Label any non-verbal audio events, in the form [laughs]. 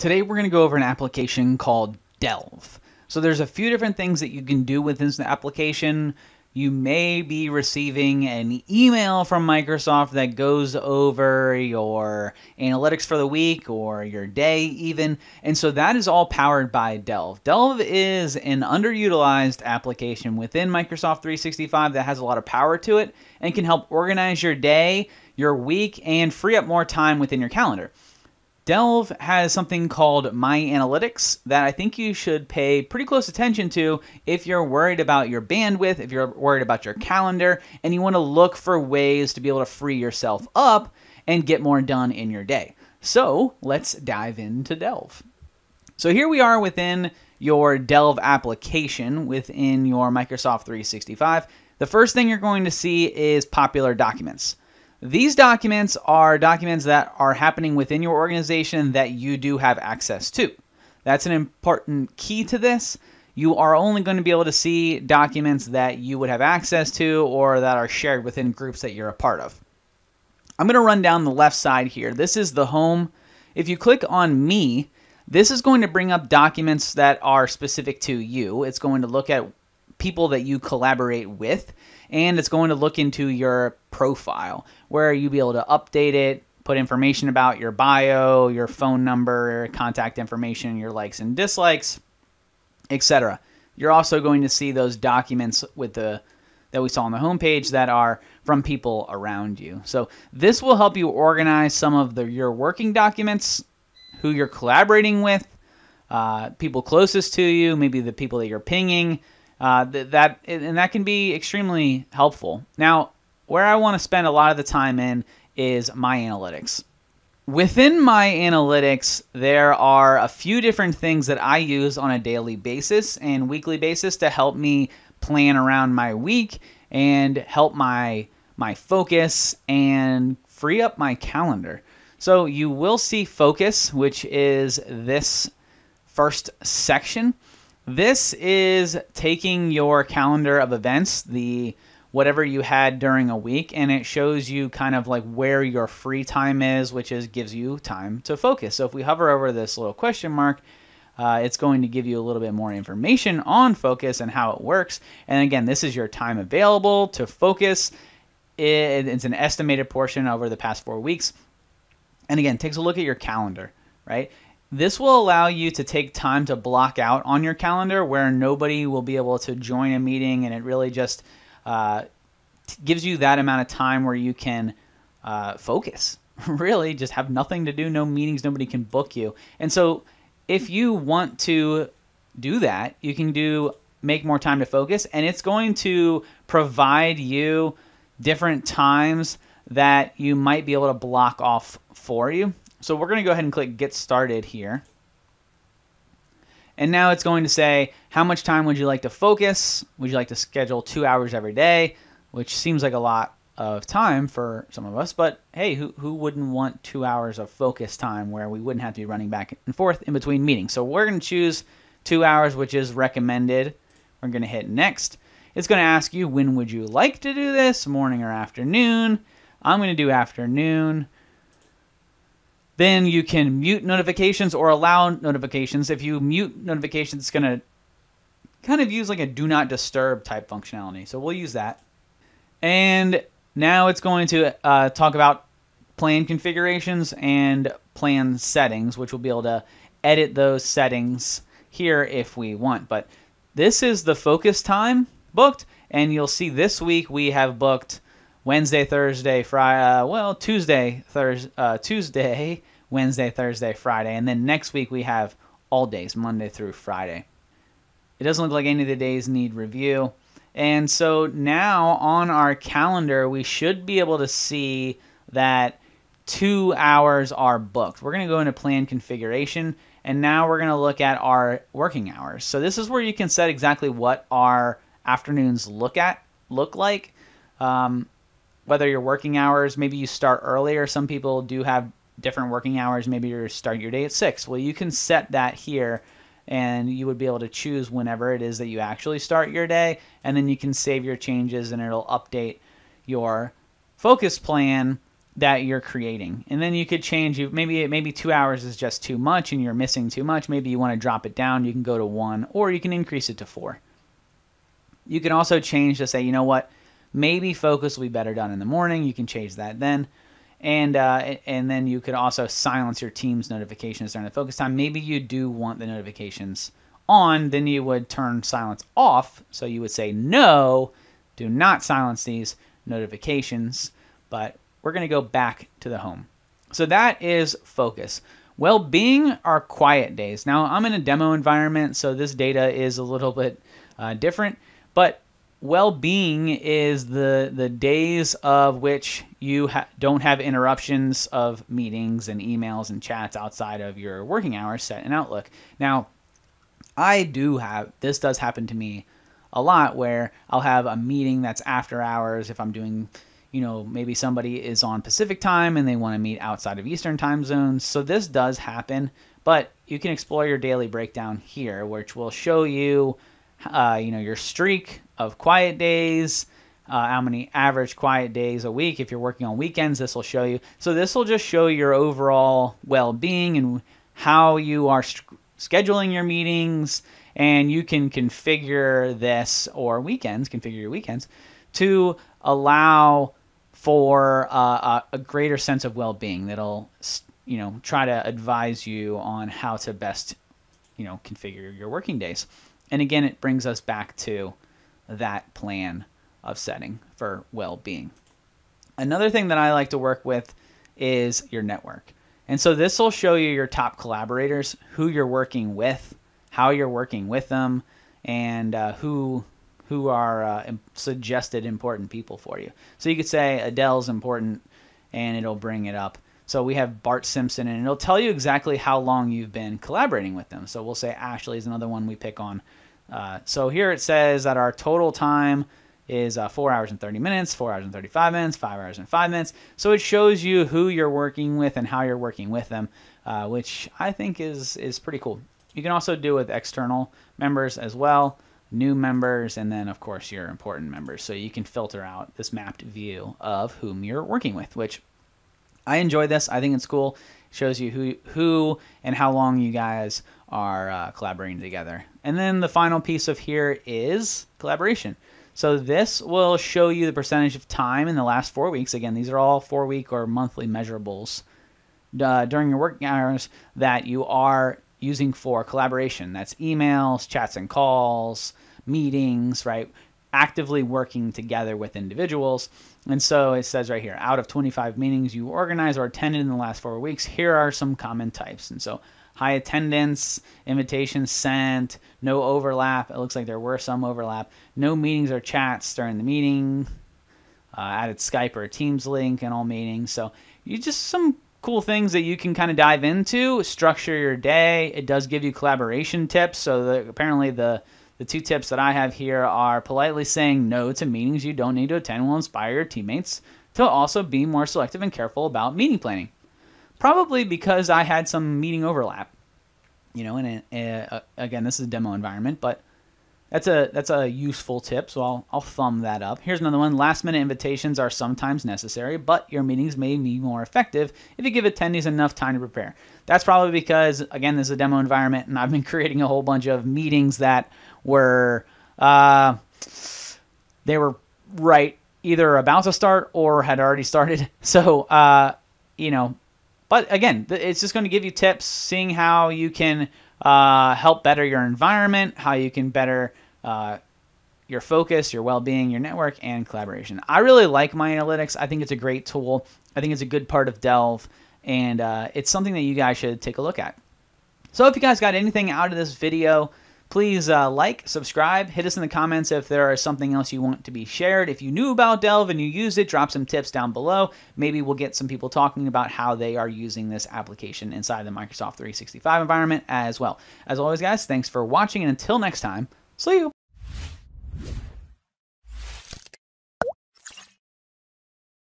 Today we're going to go over an application called Delve. So there's a few different things that you can do within this application. You may be receiving an email from Microsoft that goes over your analytics for the week or your day, even. And so that is all powered by Delve. Delve is an underutilized application within Microsoft 365 that has a lot of power to it and can help organize your day, your week, and free up more time within your calendar. Delve has something called My Analytics that I think you should pay pretty close attention to if you're worried about your bandwidth, if you're worried about your calendar, and you want to look for ways to be able to free yourself up and get more done in your day. So let's dive into Delve. So here we are within your Delve application within your Microsoft 365. The first thing you're going to see is popular documents. These documents are documents that are happening within your organization that you do have access to. That's an important key to this. You are only going to be able to see documents that you would have access to or that are shared within groups that you're a part of. I'm going to run down the left side here. This is the home. If you click on me, this is going to bring up documents that are specific to you. It's going to look at people that you collaborate with and it's going to look into your profile where you'll be able to update it, put information about your bio, your phone number, contact information, your likes and dislikes, etc. You're also going to see those documents with the that we saw on the homepage that are from people around you. So this will help you organize some of the your working documents, who you're collaborating with, uh, people closest to you, maybe the people that you're pinging, uh, that and that can be extremely helpful. Now, where I want to spend a lot of the time in is my analytics. Within my analytics, there are a few different things that I use on a daily basis and weekly basis to help me plan around my week and help my my focus and free up my calendar. So you will see focus, which is this first section. This is taking your calendar of events, the whatever you had during a week, and it shows you kind of like where your free time is, which is gives you time to focus. So if we hover over this little question mark, uh, it's going to give you a little bit more information on focus and how it works. And again, this is your time available to focus. It, it's an estimated portion over the past four weeks. And again, takes a look at your calendar, right? This will allow you to take time to block out on your calendar where nobody will be able to join a meeting, and it really just uh, gives you that amount of time where you can uh, focus. [laughs] really, just have nothing to do, no meetings, nobody can book you. And so, if you want to do that, you can do make more time to focus, and it's going to provide you different times that you might be able to block off for you. So we're going to go ahead and click Get Started here. And now it's going to say, how much time would you like to focus? Would you like to schedule two hours every day? Which seems like a lot of time for some of us, but hey, who, who wouldn't want two hours of focus time where we wouldn't have to be running back and forth in between meetings? So we're going to choose two hours, which is recommended. We're going to hit next. It's going to ask you, when would you like to do this, morning or afternoon? I'm going to do afternoon. Then you can mute notifications or allow notifications. If you mute notifications, it's going to kind of use like a do not disturb type functionality. So we'll use that. And now it's going to uh, talk about plan configurations and plan settings, which we'll be able to edit those settings here if we want. But this is the focus time booked, and you'll see this week we have booked Wednesday, Thursday, Friday, uh, well, Tuesday, Thursday, uh, Tuesday, Wednesday, Thursday, Friday, and then next week we have all days, Monday through Friday. It doesn't look like any of the days need review. And so now on our calendar, we should be able to see that two hours are booked. We're going to go into plan configuration, and now we're going to look at our working hours. So this is where you can set exactly what our afternoons look at look like. Um, whether your working hours, maybe you start earlier. Some people do have different working hours. Maybe you're starting your day at six. Well, you can set that here and you would be able to choose whenever it is that you actually start your day and then you can save your changes and it'll update your focus plan that you're creating. And then you could change you maybe maybe 2 hours is just too much and you're missing too much. Maybe you want to drop it down, you can go to 1 or you can increase it to 4. You can also change to say, you know what? Maybe focus will be better done in the morning. You can change that then. And uh, and then you could also silence your team's notifications during the focus time. Maybe you do want the notifications on, then you would turn silence off. So you would say, no, do not silence these notifications. But we're going to go back to the home. So that is focus. Well being are quiet days. Now, I'm in a demo environment, so this data is a little bit uh, different, but well being is the, the days of which you ha- don't have interruptions of meetings and emails and chats outside of your working hours set in Outlook. Now, I do have, this does happen to me a lot where I'll have a meeting that's after hours if I'm doing you know, maybe somebody is on Pacific time and they want to meet outside of Eastern time zones. So this does happen, but you can explore your daily breakdown here, which will show you, uh, you know, your streak of quiet days, uh, how many average quiet days a week. If you're working on weekends, this will show you. So this will just show your overall well-being and how you are st- scheduling your meetings, and you can configure this or weekends, configure your weekends to allow for uh, a greater sense of well-being that'll you know try to advise you on how to best you know configure your working days and again it brings us back to that plan of setting for well-being another thing that i like to work with is your network and so this will show you your top collaborators who you're working with how you're working with them and uh, who who are uh, suggested important people for you. So you could say Adele's important, and it'll bring it up. So we have Bart Simpson, and it'll tell you exactly how long you've been collaborating with them. So we'll say Ashley is another one we pick on. Uh, so here it says that our total time is uh, 4 hours and 30 minutes, 4 hours and 35 minutes, 5 hours and 5 minutes. So it shows you who you're working with and how you're working with them, uh, which I think is, is pretty cool. You can also do with external members as well new members, and then, of course, your important members. So you can filter out this mapped view of whom you're working with, which I enjoy this. I think it's cool. It shows you who, who and how long you guys are uh, collaborating together. And then the final piece of here is collaboration. So this will show you the percentage of time in the last four weeks. Again, these are all four week or monthly measurables uh, during your working hours that you are using for collaboration. That's emails, chats and calls, meetings, right? Actively working together with individuals. And so it says right here out of 25 meetings you organized or attended in the last four weeks, here are some common types. And so high attendance, invitations sent, no overlap. It looks like there were some overlap. No meetings or chats during the meeting. Uh, added Skype or Teams link in all meetings. So you just some cool things that you can kind of dive into, structure your day. It does give you collaboration tips. So the, apparently the the two tips that I have here are politely saying no to meetings you don't need to attend will inspire your teammates to also be more selective and careful about meeting planning. Probably because I had some meeting overlap. You know, and again, this is a demo environment, but that's a that's a useful tip, so I'll I'll thumb that up. Here's another one. Last minute invitations are sometimes necessary, but your meetings may be more effective if you give attendees enough time to prepare. That's probably because again, this is a demo environment, and I've been [laughs] creating a whole bunch of meetings that were uh, they were right either about to start or had already started. [laughs] So uh, you know, but again, it's just going to give you tips, seeing how you can uh, help better your environment, how you can better uh, your focus, your well-being, your network, and collaboration. I really like my analytics. I think it's a great tool. I think it's a good part of Delve, and uh, it's something that you guys should take a look at. So if you guys got anything out of this video, Please uh, like, subscribe, hit us in the comments if there is something else you want to be shared. If you knew about Delve and you used it, drop some tips down below. Maybe we'll get some people talking about how they are using this application inside the Microsoft 365 environment as well. As always, guys, thanks for watching, and until next time, see you.